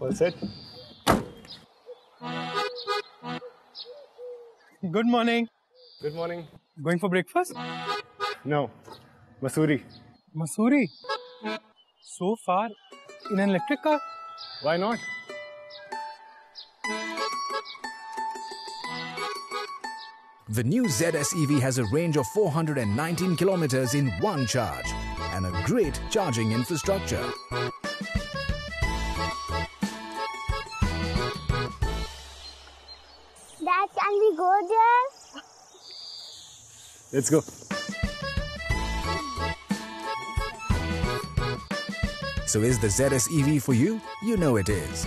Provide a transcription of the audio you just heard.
All it? Good morning. Good morning. Going for breakfast? No. Mussoorie. Mussoorie. So far in an electric car? Why not? The new ZS EV has a range of 419 kilometers in one charge and a great charging infrastructure. Can? Let's go. So is the ZS EV for you? You know it is.